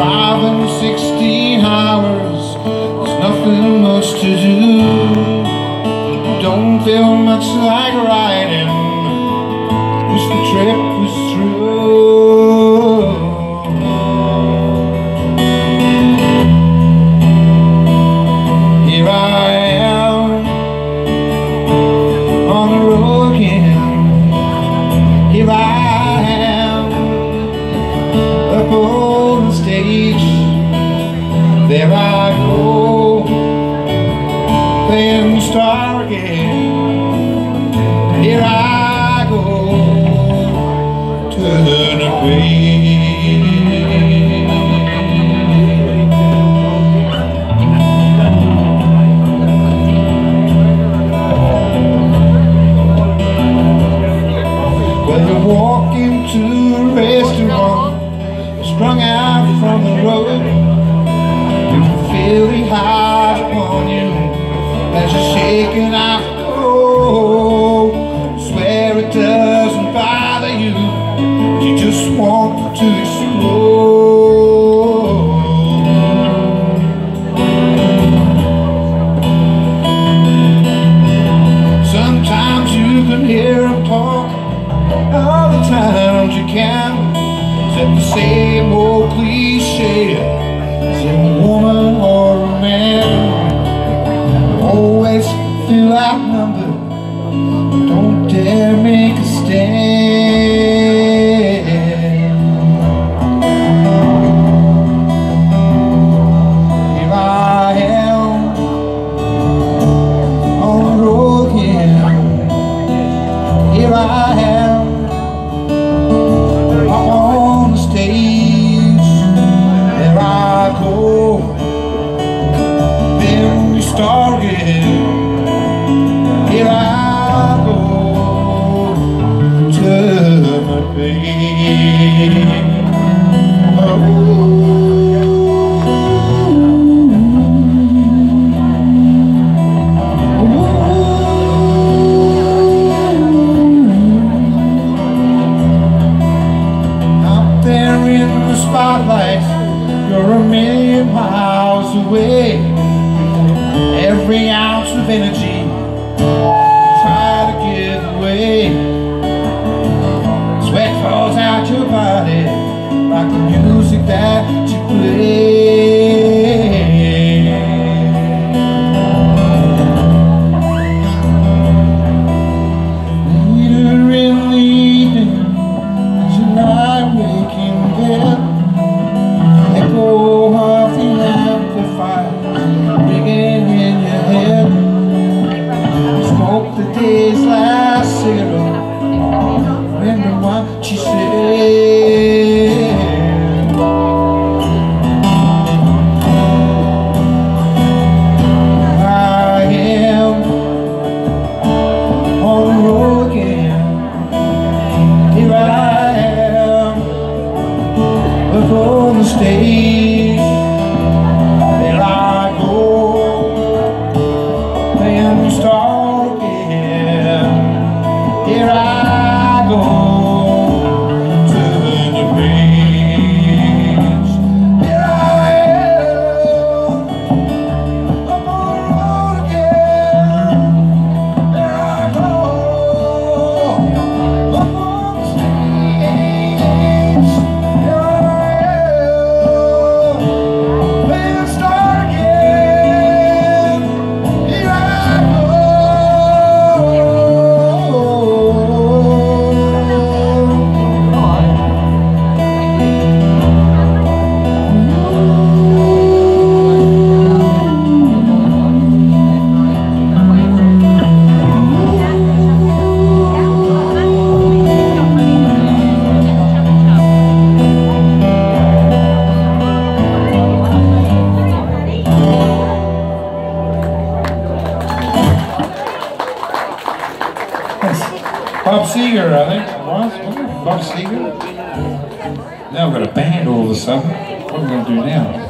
And sixteen hours, there's nothing much to do. Don't feel much like riding, walk into a restaurant, sprung out from the road. You feel the eyes upon you as you're shaking out the cold. Swear it doesn't Sometimes you can hear them talk, other times you can. Except the same old cliche, a woman or a man? Always feel outnumbered, don't dare make a stand. Spotlight, you're a million miles away. Every ounce of energy, that you play. Up on Bob Seger, I think. Bob Seger. Now I've got a band all of a sudden. What am I going to do now?